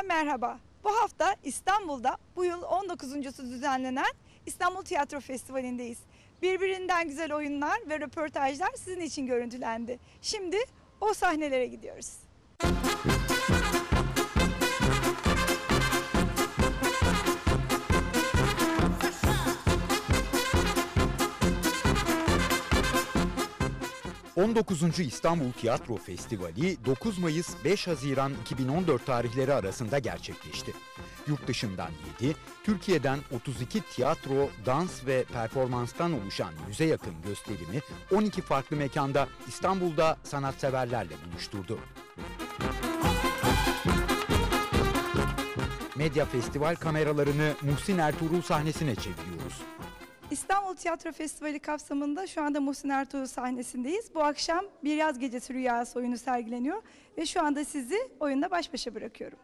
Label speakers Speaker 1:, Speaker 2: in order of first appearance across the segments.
Speaker 1: Festival'den merhaba. Bu hafta İstanbul'da bu yıl 19.sü düzenlenen İstanbul Tiyatro Festivali'ndeyiz. Birbirinden güzel oyunlar ve röportajlar sizin için görüntülendi. Şimdi o sahnelere gidiyoruz.
Speaker 2: 19. İstanbul Tiyatro Festivali 9 Mayıs 5 Haziran 2014 tarihleri arasında gerçekleşti. Yurt dışından 7, Türkiye'den 32 tiyatro, dans ve performanstan oluşan yüze yakın gösterimi 12 farklı mekanda İstanbul'da sanatseverlerle buluşturdu. Medya Festival kameralarını Muhsin Ertuğrul sahnesine çeviriyoruz.
Speaker 1: İstanbul Tiyatro Festivali kapsamında şu anda Muhsin Ertuğrul sahnesindeyiz. Bu akşam Bir Yaz Gecesi Rüyası oyunu sergileniyor ve şu anda sizi oyunla baş başa bırakıyorum.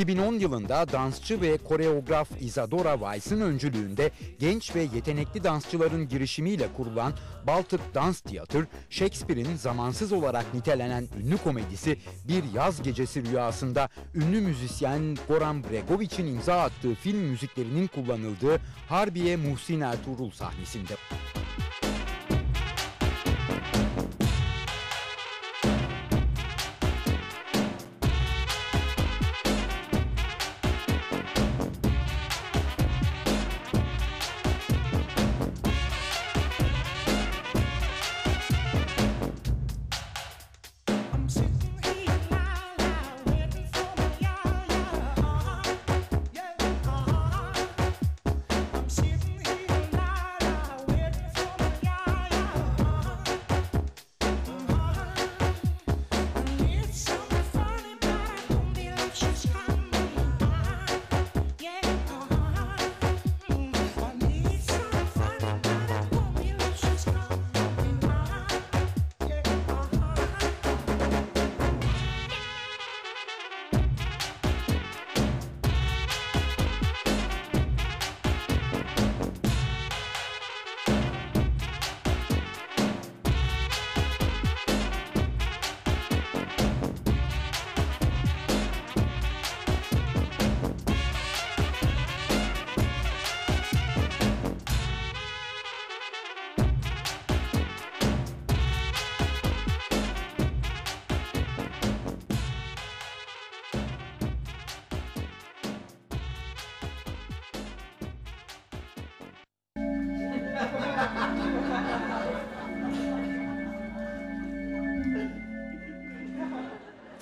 Speaker 2: 2010 yılında dansçı ve koreograf Isadora Weiss'in öncülüğünde genç ve yetenekli dansçıların girişimiyle kurulan Baltık Dans Tiyatr, Shakespeare'in zamansız olarak nitelenen ünlü komedisi Bir Yaz Gecesi Rüyasında ünlü müzisyen Goran Bregovic'in imza attığı film müziklerinin kullanıldığı Harbiye Muhsin Ertuğrul sahnesinde.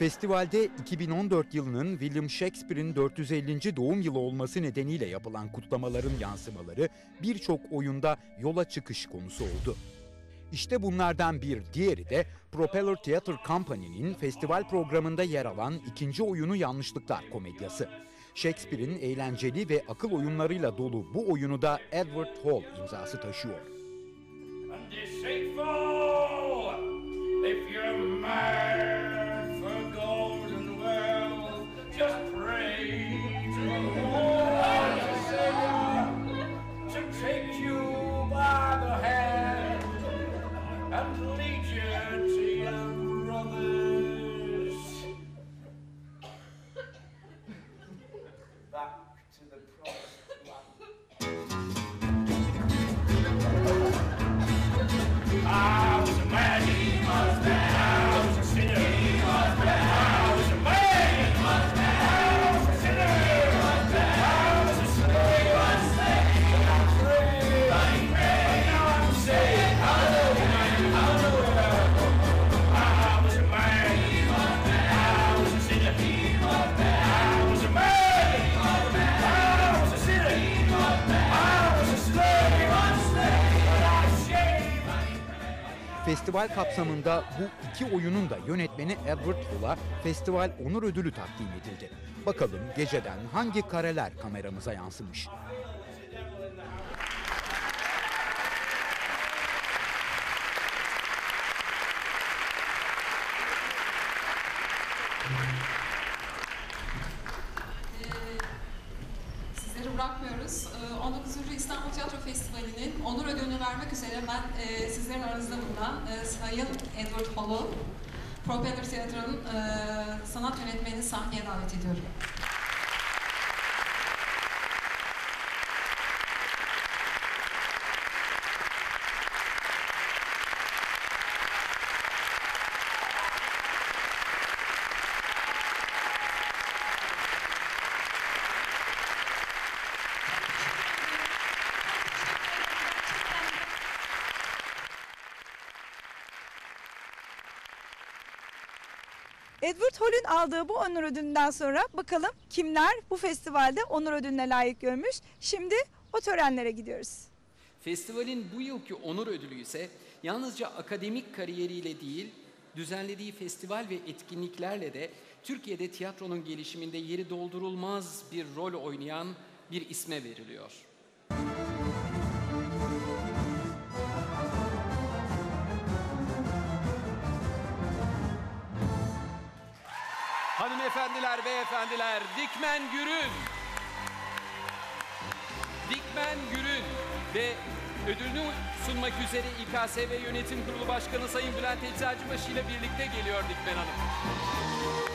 Speaker 2: Festivalde 2014 yılının William Shakespeare'in 450. doğum yılı olması nedeniyle yapılan kutlamaların yansımaları birçok oyunda yola çıkış konusu oldu. İşte bunlardan bir diğeri de Propeller Theatre Company'nin festival programında yer alan ikinci oyunu Yanlışlıklar komedyası. Shakespeare'in eğlenceli ve akıl oyunlarıyla dolu bu oyunu da Edward Hall imzası taşıyor. Festival kapsamında bu iki oyunun da yönetmeni Edward Hall'a festival onur ödülü takdim edildi. Bakalım geceden hangi kareler kameramıza yansımış?
Speaker 3: Sayın Edward Hall'u Propeller Tiyatro'nun e, sanat yönetmenini sahneye davet ediyorum.
Speaker 1: Edward Hall'ün aldığı bu onur ödülünden sonra bakalım kimler bu festivalde onur ödülüne layık görmüş. Şimdi o törenlere gidiyoruz.
Speaker 4: Festivalin bu yılki onur ödülü ise yalnızca akademik kariyeriyle değil, düzenlediği festival ve etkinliklerle de Türkiye'de tiyatronun gelişiminde yeri doldurulmaz bir rol oynayan bir isme veriliyor. Hanımefendiler, beyefendiler, Dikmen Gürün. Dikmen Gürün ve ödülünü sunmak üzere İKSV Yönetim Kurulu Başkanı Sayın Bülent Eczacıbaşı ile birlikte geliyor Dikmen Hanım.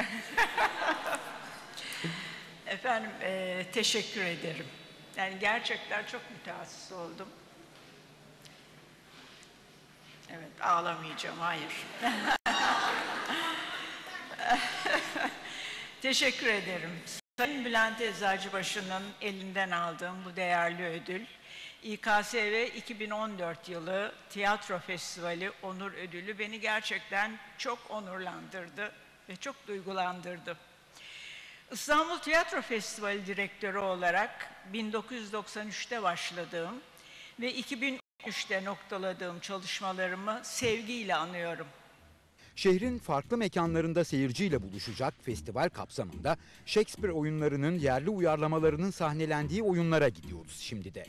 Speaker 5: Efendim eee, teşekkür ederim. Yani gerçekten çok mütehassıs oldum. Evet ağlamayacağım hayır. teşekkür ederim. Sayın Bülent Eczacıbaşı'nın elinden aldığım bu değerli ödül İKSV 2014 yılı Tiyatro Festivali Onur Ödülü beni gerçekten çok onurlandırdı ve çok duygulandırdı. İstanbul Tiyatro Festivali direktörü olarak 1993'te başladığım ve 2003'te noktaladığım çalışmalarımı sevgiyle anıyorum.
Speaker 2: Şehrin farklı mekanlarında seyirciyle buluşacak festival kapsamında Shakespeare oyunlarının yerli uyarlamalarının sahnelendiği oyunlara gidiyoruz şimdi de.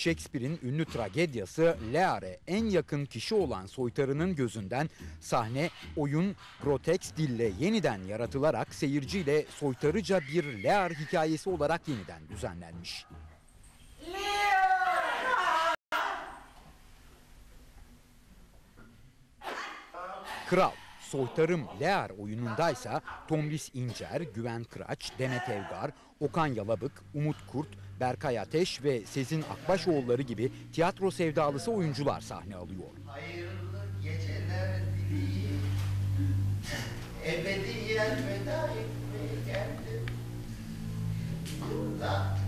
Speaker 2: Shakespeare'in ünlü tragedyası Lear'e en yakın kişi olan soytarının gözünden sahne, oyun, groteks dille yeniden yaratılarak seyirciyle soytarıca bir Lear hikayesi olarak yeniden düzenlenmiş. Kral, Soytarım Lear oyunundaysa Tomris İncer, Güven Kıraç, Demet Evgar, Okan Yalabık, Umut Kurt, Berkay Ateş ve Sezin Akbaşoğulları gibi tiyatro sevdalısı oyuncular sahne alıyor.
Speaker 6: hayırlı geceler dileyim. Ebediyen veda etmeye geldim. Burada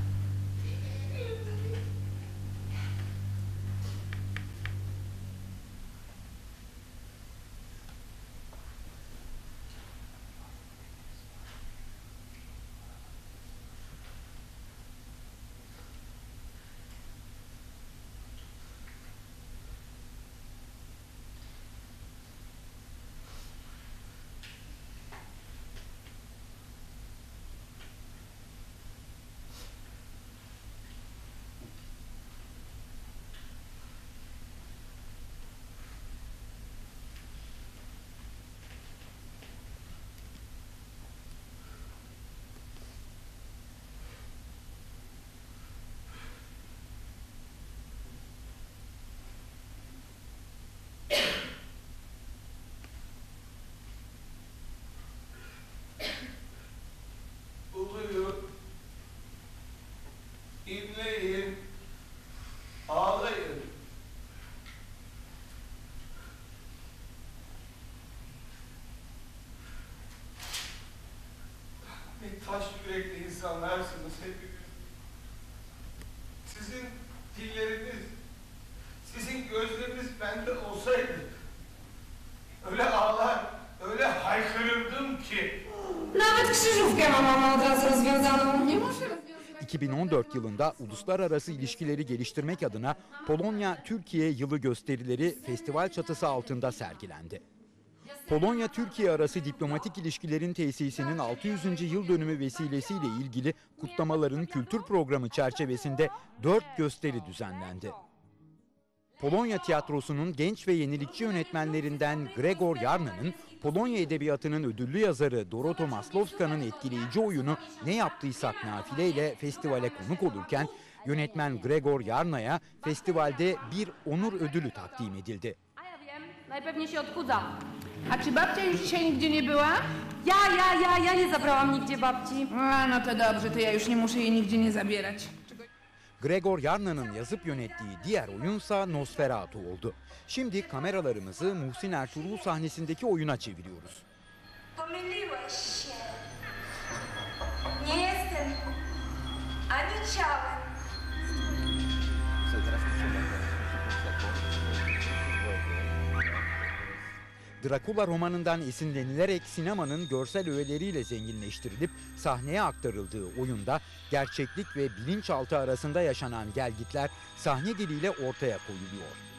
Speaker 7: inleyin, ağlayın. Ne taş yürekli insanlarsınız hepiniz. Sizin dilleriniz, sizin gözleriniz bende olsaydı öyle ağlar, öyle haykırırdım ki
Speaker 8: Nawet krzyżówkę mama ma od razu rozwiązaną. Nie.
Speaker 2: 2014 yılında uluslararası ilişkileri geliştirmek adına Polonya-Türkiye yılı gösterileri festival çatısı altında sergilendi. Polonya-Türkiye arası diplomatik ilişkilerin tesisinin 600. yıl dönümü vesilesiyle ilgili kutlamaların kültür programı çerçevesinde 4 gösteri düzenlendi. Polonya Tiyatrosu'nun genç ve yenilikçi yönetmenlerinden Gregor Jarna'nın Polonya Edebiyatı'nın ödüllü yazarı Doroto Maslowska'nın etkileyici oyunu Ne Yaptıysak Nafile ile festivale konuk olurken yönetmen Gregor Jarna'ya festivalde bir onur ödülü takdim edildi.
Speaker 8: Najpewniej się odchudza. A czy babcia już dzisiaj nigdzie nie była? Ja, ja, ja, ja nie zabrałam nigdzie babci.
Speaker 9: A, no to dobrze, to ja już nie muszę jej nigdzie nie zabierać.
Speaker 2: Gregor Yarna'nın yazıp yönettiği diğer oyunsa Nosferatu oldu. Şimdi kameralarımızı Muhsin Ertuğrul sahnesindeki oyuna çeviriyoruz.
Speaker 10: Pomyliłeś się. Nie jestem
Speaker 2: Drakula romanından esinlenilerek sinemanın görsel öğeleriyle zenginleştirilip sahneye aktarıldığı oyunda gerçeklik ve bilinçaltı arasında yaşanan gelgitler sahne diliyle ortaya koyuluyor.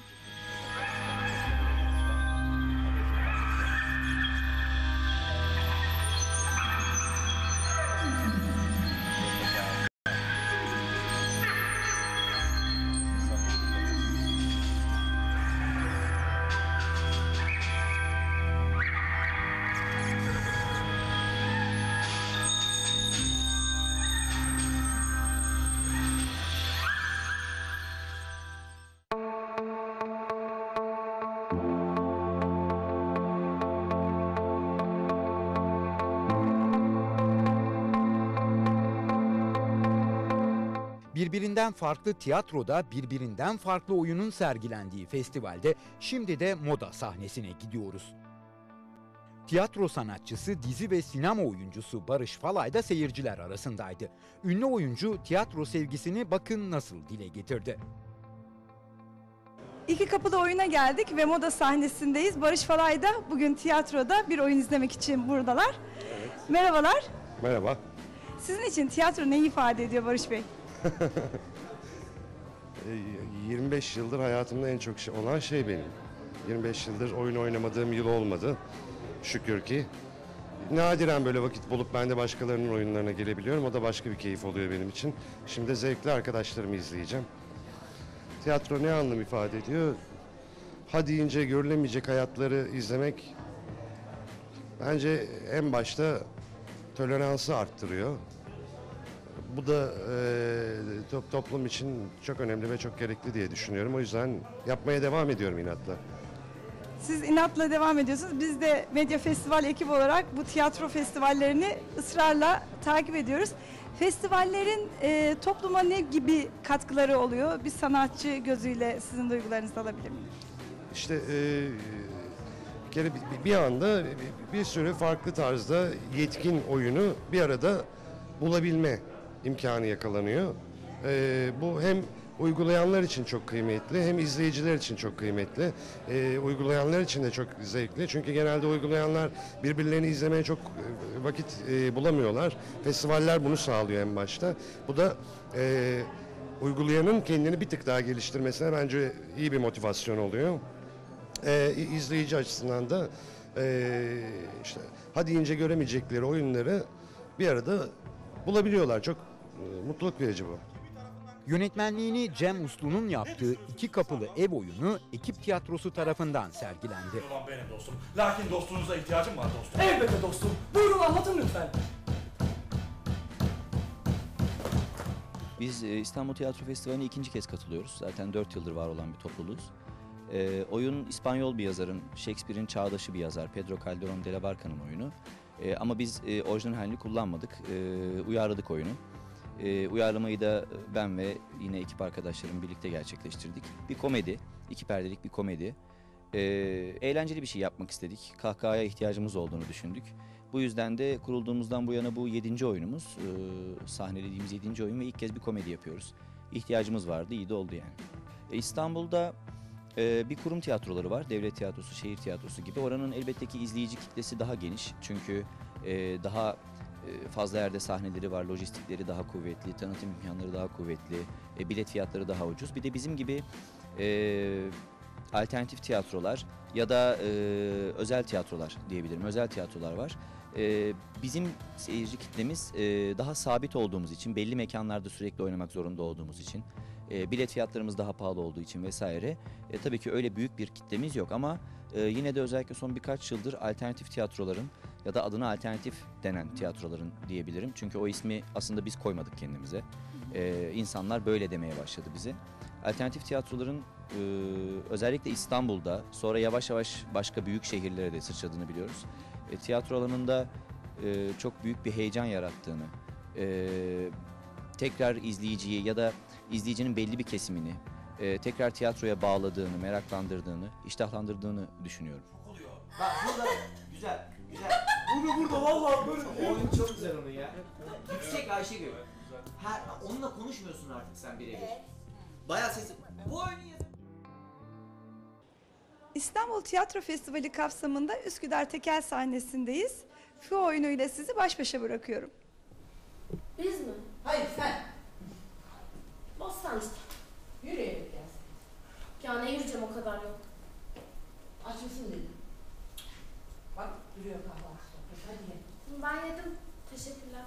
Speaker 2: Birbirinden farklı tiyatroda birbirinden farklı oyunun sergilendiği festivalde şimdi de moda sahnesine gidiyoruz. Tiyatro sanatçısı, dizi ve sinema oyuncusu Barış Falay da seyirciler arasındaydı. Ünlü oyuncu tiyatro sevgisini bakın nasıl dile getirdi.
Speaker 1: İki kapıda oyuna geldik ve moda sahnesindeyiz. Barış Falay da bugün tiyatroda bir oyun izlemek için buradalar. Merhabalar.
Speaker 11: Merhaba.
Speaker 1: Sizin için tiyatro ne ifade ediyor Barış Bey?
Speaker 11: Ee, 25 yıldır hayatımda en çok şey olan şey benim. 25 yıldır oyun oynamadığım yıl olmadı. Şükür ki. Nadiren böyle vakit bulup ben de başkalarının oyunlarına gelebiliyorum. O da başka bir keyif oluyor benim için. Şimdi zevkli arkadaşlarımı izleyeceğim. Tiyatro ne anlam ifade ediyor? Ha deyince görülemeyecek hayatları izlemek bence en başta toleransı arttırıyor. Bu da e, top- toplum için çok önemli ve çok gerekli diye düşünüyorum. O yüzden yapmaya devam ediyorum inatla.
Speaker 1: Siz inatla devam ediyorsunuz. Biz de Medya Festival ekibi olarak bu tiyatro festivallerini ısrarla takip ediyoruz. Festivallerin e, topluma ne gibi katkıları oluyor? Bir sanatçı gözüyle sizin duygularınızı alabilir miyim?
Speaker 11: İşte e, bir kere bir, bir anda bir, bir sürü farklı tarzda yetkin oyunu bir arada bulabilme imkanı yakalanıyor. E, bu hem uygulayanlar için çok kıymetli hem izleyiciler için çok kıymetli. E, uygulayanlar için de çok zevkli çünkü genelde uygulayanlar birbirlerini izlemeye çok e, vakit e, bulamıyorlar. Festivaller bunu sağlıyor en başta. Bu da e, uygulayanın kendini bir tık daha geliştirmesine bence iyi bir motivasyon oluyor e, izleyici açısından da e, işte hadi ince göremeyecekleri oyunları bir arada bulabiliyorlar. Çok mutluluk verici bu.
Speaker 2: Yönetmenliğini Cem Uslu'nun yaptığı iki kapılı ev oyunu ekip tiyatrosu tarafından sergilendi.
Speaker 7: Olan benim dostum. Lakin dostunuza ihtiyacım var dostum. Elbette dostum. Buyurun anlatın lütfen.
Speaker 12: Biz e, İstanbul Tiyatro Festivali'ne ikinci kez katılıyoruz. Zaten 4 yıldır var olan bir topluluğuz. E, oyun İspanyol bir yazarın, Shakespeare'in çağdaşı bir yazar Pedro Calderón de la Barca'nın oyunu. E, ama biz e, orijinal halini kullanmadık. E, uyarladık oyunu. E, uyarlamayı da ben ve yine ekip arkadaşlarım birlikte gerçekleştirdik. Bir komedi, iki perdelik bir komedi. E, eğlenceli bir şey yapmak istedik. Kahkahaya ihtiyacımız olduğunu düşündük. Bu yüzden de kurulduğumuzdan bu yana bu yedinci oyunumuz. E, sahnelediğimiz yedinci oyun ve ilk kez bir komedi yapıyoruz. İhtiyacımız vardı, iyi de oldu yani. E, İstanbul'da e, bir kurum tiyatroları var. Devlet tiyatrosu, şehir tiyatrosu gibi. Oranın elbette ki izleyici kitlesi daha geniş. Çünkü e, daha fazla yerde sahneleri var, lojistikleri daha kuvvetli, tanıtım imkanları daha kuvvetli, e, bilet fiyatları daha ucuz. Bir de bizim gibi e, alternatif tiyatrolar ya da e, özel tiyatrolar diyebilirim. Özel tiyatrolar var. E, bizim seyirci kitlemiz e, daha sabit olduğumuz için, belli mekanlarda sürekli oynamak zorunda olduğumuz için, e, bilet fiyatlarımız daha pahalı olduğu için vesaire. E, tabii ki öyle büyük bir kitlemiz yok ama e, yine de özellikle son birkaç yıldır alternatif tiyatroların ya da adına alternatif denen tiyatroların diyebilirim. Çünkü o ismi aslında biz koymadık kendimize. E, insanlar böyle demeye başladı bize. Alternatif tiyatroların e, özellikle İstanbul'da sonra yavaş yavaş başka büyük şehirlere de sıçradığını biliyoruz. E, tiyatro alanında e, çok büyük bir heyecan yarattığını, e, tekrar izleyiciyi ya da izleyicinin belli bir kesimini e, tekrar tiyatroya bağladığını, meraklandırdığını, iştahlandırdığını düşünüyorum.
Speaker 13: Bak burada güzel, güzel. Burada vallahi böyle. Oyun çok güzel onun ya. Yüksek Ayşegül. Ha, onunla konuşmuyorsun artık sen birebir. Bayağı sesi. Bu oyunu yazın.
Speaker 1: İstanbul Tiyatro Festivali kapsamında Üsküdar Tekel sahnesindeyiz. Fü oyunuyla sizi baş başa bırakıyorum.
Speaker 14: Biz mi?
Speaker 15: Hayır sen.
Speaker 14: Bostan işte.
Speaker 15: Yürüyerek gelsin.
Speaker 14: Ya ne yürüyeceğim o kadar yol.
Speaker 15: Aç mısın dedim. Bak duruyor kahvaltı. Hadi.
Speaker 14: Ben yedim. Teşekkürler.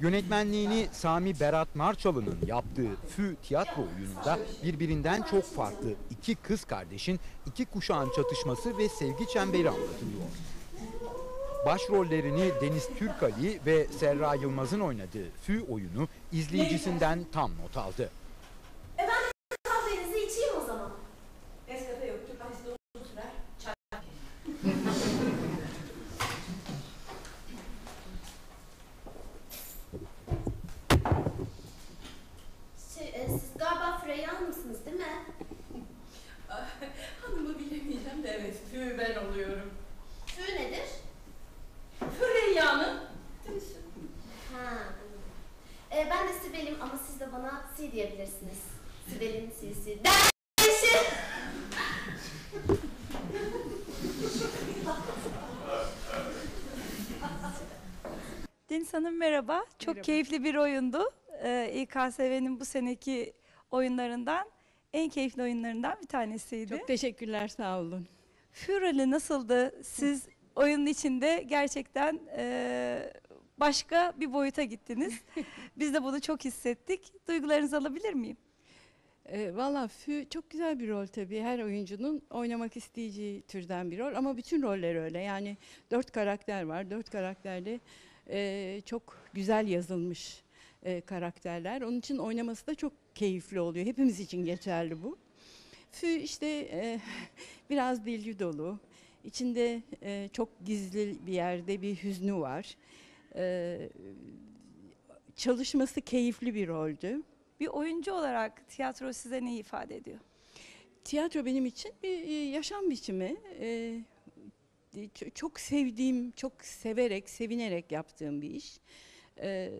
Speaker 2: Yönetmenliğini Sami Berat Marçalı'nın yaptığı Fü tiyatro oyununda birbirinden çok farklı iki kız kardeşin iki kuşağın çatışması ve sevgi çemberi anlatılıyor. Başrollerini Deniz Türkali ve Serra Yılmaz'ın oynadığı Fü oyunu izleyicisinden tam not aldı.
Speaker 14: E ben de kahvenizi içeyim o zaman.
Speaker 15: Nescafe yok. Türk kahvesi de uzun sürer. Çay.
Speaker 14: Şey, e, siz galiba Freya Hanım'sınız değil mi?
Speaker 15: Hanımı bilemeyeceğim de evet. Tüy ben oluyorum.
Speaker 14: Tüy nedir?
Speaker 15: Füreyya'nın.
Speaker 14: Ha. anladım. E, ben de Sibel'im ama siz de bana Si diyebilirsiniz. Sibel'in Si'si. Dervişim!
Speaker 1: Deniz Hanım merhaba. Çok keyifli bir oyundu. Ee, İKSV'nin bu seneki oyunlarından en keyifli oyunlarından bir tanesiydi.
Speaker 16: Çok teşekkürler, sağ olun.
Speaker 1: Furali nasıldı? Siz oyunun içinde gerçekten e, başka bir boyuta gittiniz. Biz de bunu çok hissettik. Duygularınızı alabilir miyim?
Speaker 16: E, Valla Fü çok güzel bir rol tabii. Her oyuncunun oynamak isteyeceği türden bir rol. Ama bütün roller öyle. Yani dört karakter var. Dört karakterde e, çok güzel yazılmış e, karakterler. Onun için oynaması da çok keyifli oluyor. Hepimiz için geçerli bu. Fü işte e, biraz dilci dolu. İçinde e, çok gizli bir yerde bir hüznü var. E, çalışması keyifli bir roldü.
Speaker 1: Bir oyuncu olarak tiyatro size ne ifade ediyor?
Speaker 16: Tiyatro benim için bir e, yaşam biçimi. Ç- çok sevdiğim, çok severek, sevinerek yaptığım bir iş. Ee,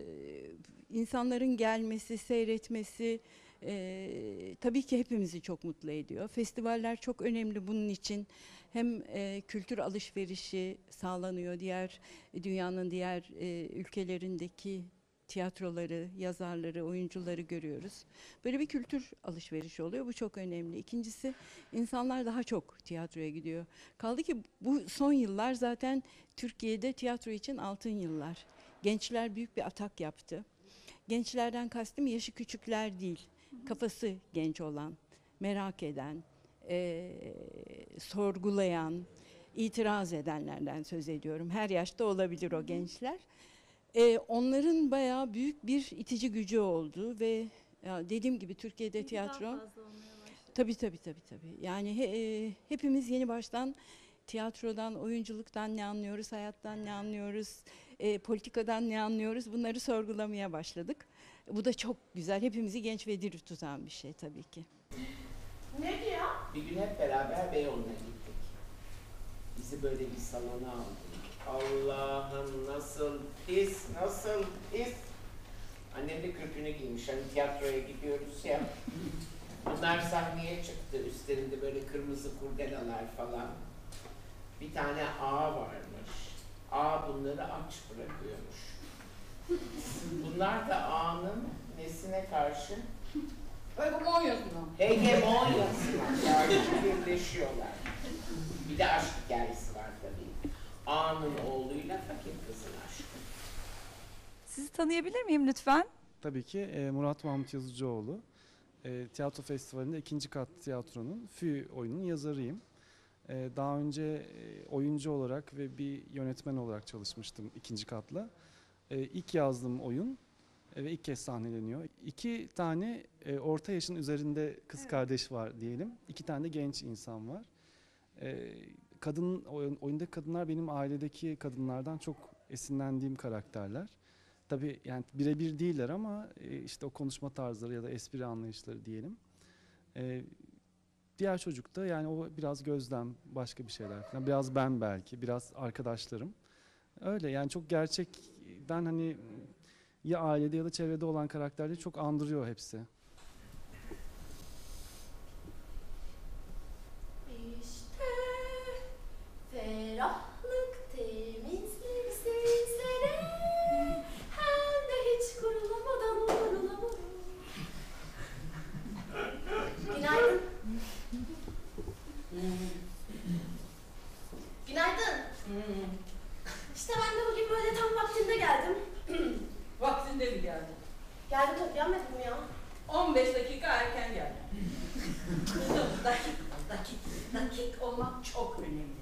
Speaker 16: insanların gelmesi, seyretmesi e, tabii ki hepimizi çok mutlu ediyor. Festivaller çok önemli bunun için. Hem e, kültür alışverişi sağlanıyor diğer dünyanın diğer e, ülkelerindeki tiyatroları, yazarları, oyuncuları görüyoruz. Böyle bir kültür alışverişi oluyor. Bu çok önemli. İkincisi insanlar daha çok tiyatroya gidiyor. Kaldı ki bu son yıllar zaten Türkiye'de tiyatro için altın yıllar. Gençler büyük bir atak yaptı. Gençlerden kastım yaşı küçükler değil. Kafası genç olan, merak eden, eee, sorgulayan, itiraz edenlerden söz ediyorum. Her yaşta olabilir o gençler. Ee, onların bayağı büyük bir itici gücü oldu ve ya dediğim gibi Türkiye'de tiyatro tabii tabii tabii tabii. Yani he- e, hepimiz yeni baştan tiyatrodan, oyunculuktan ne anlıyoruz, hayattan ne anlıyoruz, e, politikadan ne anlıyoruz bunları sorgulamaya başladık. Bu da çok güzel. Hepimizi genç ve diri tutan bir şey tabii ki.
Speaker 14: Ne diyor?
Speaker 17: Bir gün hep beraber Beyoğlu'na gittik. Bizi böyle bir salona aldı. Allah'ım nasıl pis, nasıl pis. Annem de kürkünü giymiş. Hani tiyatroya gidiyoruz ya. Bunlar sahneye çıktı. Üstlerinde böyle kırmızı kurdelalar falan. Bir tane ağa varmış. Ağa bunları aç bırakıyormuş. Bunlar da ağanın nesine karşı?
Speaker 15: Hegemonyasına.
Speaker 17: Hegemonyasına karşı birleşiyorlar. Bir de aşk hikayesi. Ağanın oğluyla fakir kızın aşkı.
Speaker 1: Sizi tanıyabilir miyim lütfen?
Speaker 18: Tabii ki e, Murat Mahmut Yazıcıoğlu. E, tiyatro Festivali'nde ikinci kat tiyatronun Fü oyunun yazarıyım. E, daha önce e, oyuncu olarak ve bir yönetmen olarak çalışmıştım ikinci katla. E, ilk yazdığım oyun e, ve ilk kez sahneleniyor. İki tane e, orta yaşın üzerinde kız kardeş var diyelim. İki tane de genç insan var. E, kadın oyun, oyundaki kadınlar benim ailedeki kadınlardan çok esinlendiğim karakterler. Tabii yani birebir değiller ama e, işte o konuşma tarzları ya da espri anlayışları diyelim. E, diğer çocuk da yani o biraz gözlem, başka bir şeyler falan. Biraz ben belki, biraz arkadaşlarım. Öyle yani çok gerçekten hani ya ailede ya da çevrede olan karakterleri çok andırıyor hepsi.
Speaker 14: İşte ferahlık temizlik sizlere hem de hiç kurulamadan vurulamadan. Günaydın. Günaydın. İşte ben de bugün böyle tam vaktinde geldim.
Speaker 15: Vaktinde mi geldin?
Speaker 14: Geldim gelmedim mi ya?
Speaker 15: 15 dakika erken geldin. Kızım dakik, dakik, dakik olmak çok önemli.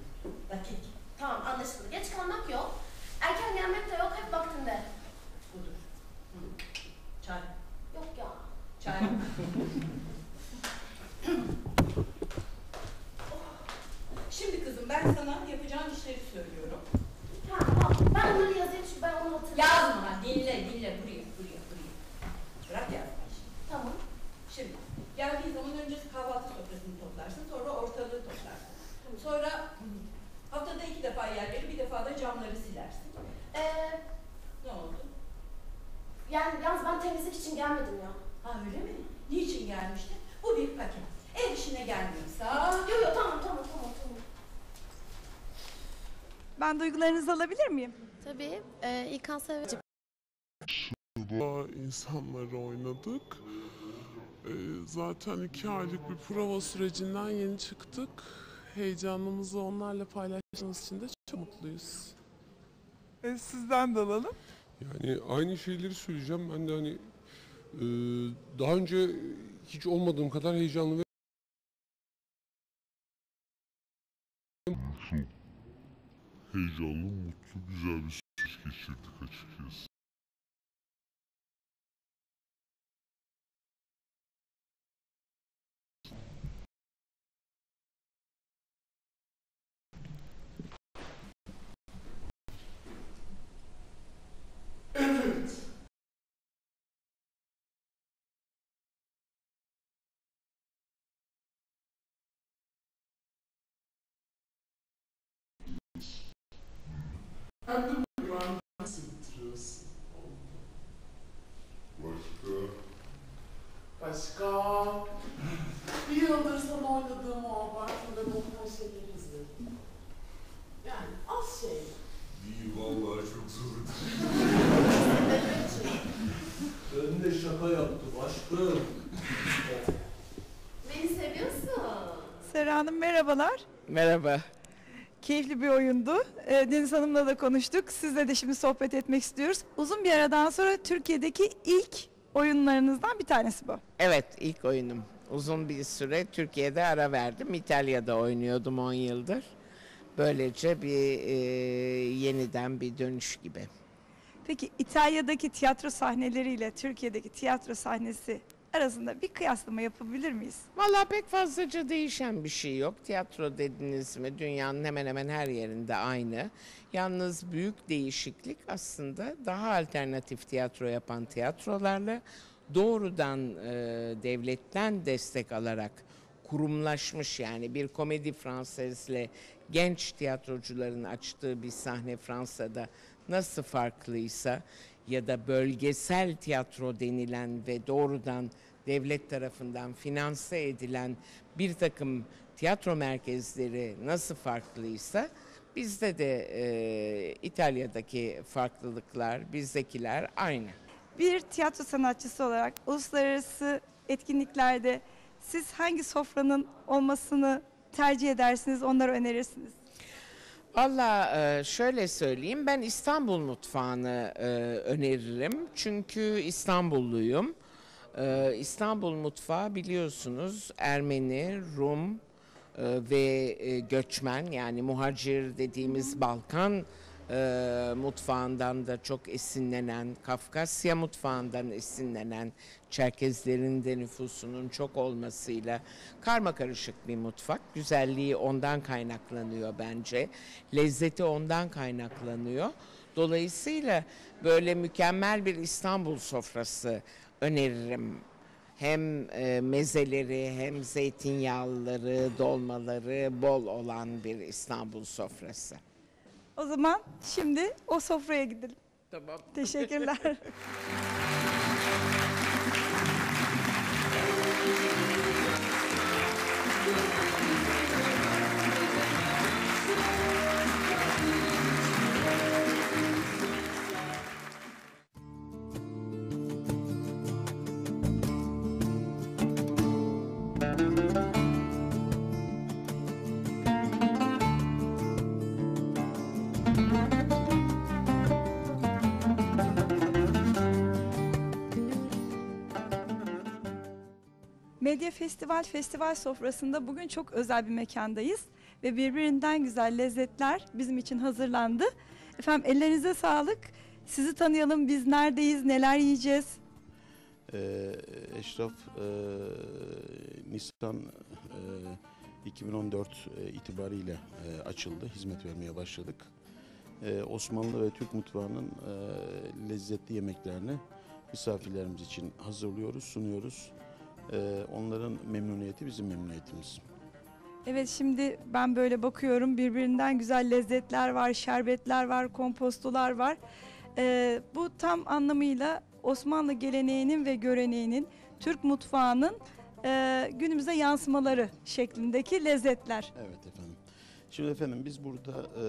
Speaker 15: Dakik.
Speaker 14: Tamam anlaşıldı. Geç kalmak yok. Erken gelmek de yok. Hep vaktinde.
Speaker 15: Budur. Hı. Çay.
Speaker 14: Yok ya.
Speaker 15: Çay. Şimdi kızım ben sana yapacağın işleri söylüyorum.
Speaker 14: Ha, tamam. Ben onları yazayım çünkü ben onu hatırlıyorum.
Speaker 15: Yazma, dinle, dinle. Buraya, buraya, buraya. Bırak yazmayı şimdi.
Speaker 14: Tamam.
Speaker 15: Şimdi geldiğin zaman önce kahvaltı sofrasını toplarsın, sonra ortalığı toplarsın. Sonra haftada iki defa yerleri, bir defa da camları silersin.
Speaker 14: Ee,
Speaker 15: Ne oldu?
Speaker 14: yani yalnız ben temizlik için gelmedim ya.
Speaker 15: Ha öyle mi? Niçin gelmiştin? Bu bir paket. Ev işine gelmiyorsa...
Speaker 14: Yok yok tamam tamam tamam tamam.
Speaker 1: Ben duygularınızı alabilir miyim?
Speaker 14: Tabii. E, İlkan Seveci.
Speaker 19: Burada insanları oynadık. Ee, zaten iki aylık bir prova sürecinden yeni çıktık. Heyecanımızı onlarla paylaştığımız için de çok mutluyuz.
Speaker 20: E, sizden de alalım.
Speaker 21: Yani aynı şeyleri söyleyeceğim. Ben de hani e, daha önce hiç olmadığım kadar heyecanlı ve
Speaker 22: mutlu, güzel bir süreç geçirdik açıkçası.
Speaker 19: Hem de güvenlik hissettiriyorsun.
Speaker 22: Başka?
Speaker 19: Başka? Bir yıldır sana oynadığım o abartılı doktor şeyleri izledim. Yani az şey.
Speaker 22: Değil vallahi çok zor.
Speaker 23: Ben de şaka yaptım aşkım.
Speaker 14: Beni seviyorsun.
Speaker 1: Sera Hanım merhabalar.
Speaker 17: Merhaba.
Speaker 1: Keyifli bir oyundu. Ee, Deniz Hanım'la da konuştuk. Sizle de şimdi sohbet etmek istiyoruz. Uzun bir aradan sonra Türkiye'deki ilk oyunlarınızdan bir tanesi bu.
Speaker 17: Evet ilk oyunum. Uzun bir süre Türkiye'de ara verdim. İtalya'da oynuyordum 10 yıldır. Böylece bir e, yeniden bir dönüş gibi.
Speaker 1: Peki İtalya'daki tiyatro sahneleriyle Türkiye'deki tiyatro sahnesi arasında bir kıyaslama yapabilir miyiz?
Speaker 17: Vallahi pek fazlaca değişen bir şey yok. Tiyatro dediniz mi dünyanın hemen hemen her yerinde aynı. Yalnız büyük değişiklik aslında daha alternatif tiyatro yapan tiyatrolarla doğrudan e, devletten destek alarak kurumlaşmış yani bir komedi Fransızle genç tiyatrocuların açtığı bir sahne Fransa'da nasıl farklıysa ya da bölgesel tiyatro denilen ve doğrudan devlet tarafından finanse edilen bir takım tiyatro merkezleri nasıl farklıysa bizde de e, İtalya'daki farklılıklar, bizdekiler aynı.
Speaker 1: Bir tiyatro sanatçısı olarak uluslararası etkinliklerde siz hangi sofranın olmasını tercih edersiniz, onları önerirsiniz?
Speaker 17: Valla e, şöyle söyleyeyim ben İstanbul mutfağını e, öneririm çünkü İstanbulluyum. E, İstanbul mutfağı biliyorsunuz Ermeni, Rum ve göçmen yani muhacir dediğimiz Balkan e, mutfağından da çok esinlenen, Kafkasya mutfağından esinlenen Çerkezlerin de nüfusunun çok olmasıyla karma karışık bir mutfak. Güzelliği ondan kaynaklanıyor bence. Lezzeti ondan kaynaklanıyor. Dolayısıyla böyle mükemmel bir İstanbul sofrası öneririm. Hem e, mezeleri hem zeytinyağlıları, dolmaları bol olan bir İstanbul sofrası.
Speaker 1: O zaman şimdi o sofraya gidelim.
Speaker 17: Tamam.
Speaker 1: Teşekkürler. Medya Festival festival sofrasında bugün çok özel bir mekandayız ve birbirinden güzel lezzetler bizim için hazırlandı. Efendim ellerinize sağlık. Sizi tanıyalım. Biz neredeyiz? Neler yiyeceğiz?
Speaker 24: Ee, Eşraf e, Nisan e, 2014 e, itibariyle e, açıldı. Hizmet vermeye başladık. E, Osmanlı ve Türk mutfağının e, lezzetli yemeklerini misafirlerimiz için hazırlıyoruz, sunuyoruz. E, onların memnuniyeti bizim memnuniyetimiz.
Speaker 1: Evet şimdi ben böyle bakıyorum birbirinden güzel lezzetler var, şerbetler var, kompostolar var. Ee, bu tam anlamıyla Osmanlı geleneğinin ve göreneğinin, Türk mutfağının e, günümüze yansımaları şeklindeki lezzetler.
Speaker 24: Evet efendim. Şimdi efendim biz burada e,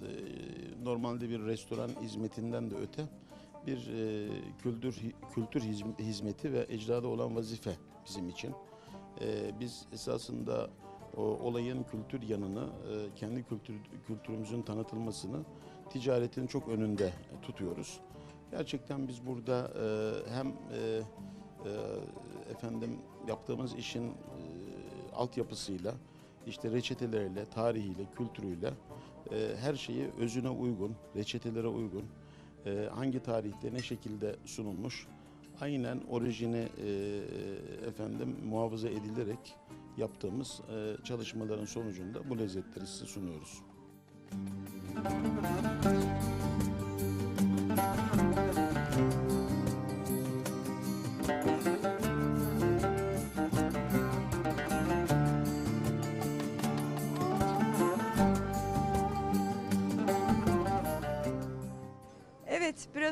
Speaker 24: de- normalde bir restoran hizmetinden de öte bir e, kültür kültür hizm- hizmeti ve ecrada olan vazife bizim için. E, biz esasında o olayın kültür yanını, e, kendi kültür kültürümüzün tanıtılmasını ticaretin çok önünde tutuyoruz. Gerçekten biz burada e, hem e, e, efendim yaptığımız işin e, altyapısıyla, işte reçeteleriyle, tarihiyle, kültürüyle e, her şeyi özüne uygun, reçetelere uygun, e, hangi tarihte ne şekilde sunulmuş, aynen orijini e, efendim muhafaza edilerek yaptığımız e, çalışmaların sonucunda bu lezzetleri size sunuyoruz.
Speaker 1: Evet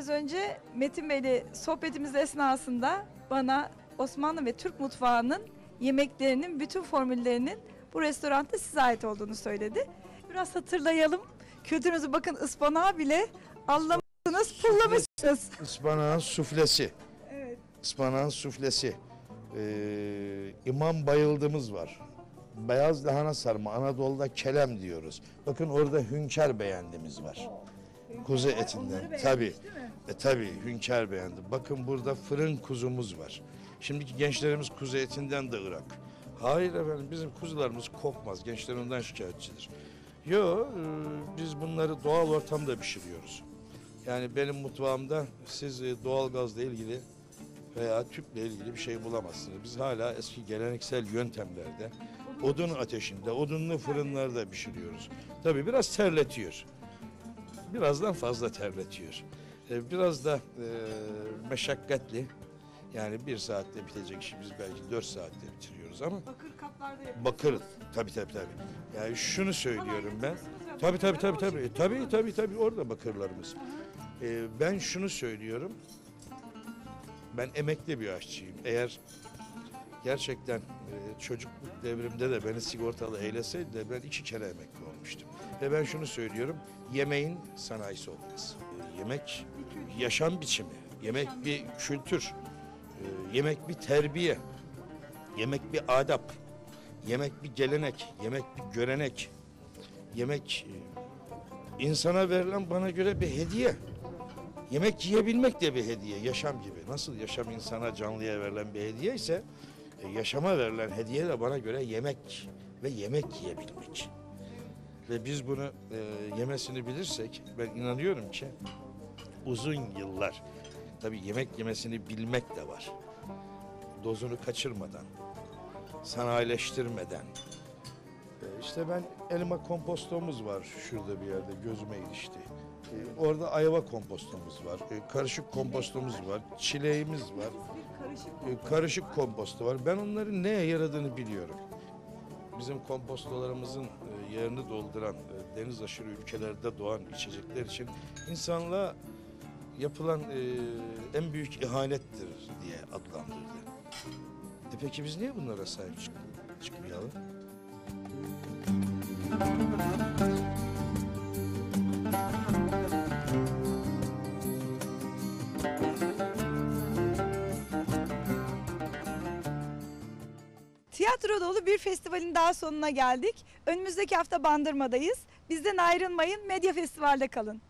Speaker 1: biraz önce Metin Bey'le sohbetimiz esnasında bana Osmanlı ve Türk mutfağının yemeklerinin bütün formüllerinin bu restoranda size ait olduğunu söyledi. Biraz hatırlayalım. Kültürünüzü bakın ıspanağı bile anlamışsınız, pullamışsınız.
Speaker 25: Ispanağın suflesi.
Speaker 1: Evet.
Speaker 25: Ispanağın suflesi. Ee, İmam bayıldığımız var. Beyaz lahana sarma. Anadolu'da kelem diyoruz. Bakın orada hünkâr beğendimiz var. Kuzu etinden. Tabii. E tabii hünkâr beğendi. Bakın burada fırın kuzumuz var. Şimdiki gençlerimiz kuzu etinden de ırak. Hayır efendim bizim kuzularımız kokmaz. Gençler ondan şikayetçidir. Yo e, biz bunları doğal ortamda pişiriyoruz. Yani benim mutfağımda siz e, doğalgazla ilgili veya tüple ilgili bir şey bulamazsınız. Biz hala eski geleneksel yöntemlerde odun ateşinde, odunlu fırınlarda pişiriyoruz. Tabii biraz terletiyor. Birazdan fazla terletiyor. E, Biraz da e, meşakkatli. Yani bir saatte bitecek işi biz belki dört saatte bitiriyoruz ama
Speaker 1: Bakır kaplarda yapıyorsunuz.
Speaker 25: bakır tabii tabii tabii. Yani şunu söylüyorum ben. Tabii tabii tabii tabii. E, Tabii tabii tabii orada bakırlarımız. Ee, ben şunu söylüyorum. Ben emekli bir aşçıyım. Eğer gerçekten e, çocukluk devrimde de beni sigortalı eyleseydi de ben iki kere emekli olmuştum. Ve ben şunu söylüyorum. Yemeğin sanayisi olmaz. E, Yemek yaşam biçimi. Yemek bir kültür. E, Yemek bir terbiye. Yemek bir adap. Yemek bir gelenek. Yemek bir görenek. Yemek e, insana verilen bana göre bir hediye. Yemek yiyebilmek de bir hediye, yaşam gibi. Nasıl yaşam insana, canlıya verilen bir hediye ise e, yaşama verilen hediye de bana göre yemek ve yemek yiyebilmek. Ve biz bunu e, yemesini bilirsek ben inanıyorum ki uzun yıllar tabii yemek yemesini bilmek de var. Dozunu kaçırmadan, sanayileştirmeden. E, işte ben elma kompostomuz var şurada bir yerde gözüme ilişti. E, orada ayva kompostomuz var, e, karışık kompostomuz var, çileğimiz var, karışık komposto var. Ben onların neye yaradığını biliyorum. Bizim kompostolarımızın yerini dolduran deniz aşırı ülkelerde doğan içecekler için insanlığa yapılan e, en büyük ihanettir diye adlandırdı. E peki biz niye bunlara sahip çık çıkmayalım?
Speaker 1: Tiyatro dolu bir festivalin daha sonuna geldik. Önümüzdeki hafta Bandırma'dayız. Bizden ayrılmayın. Medya Festival'de kalın.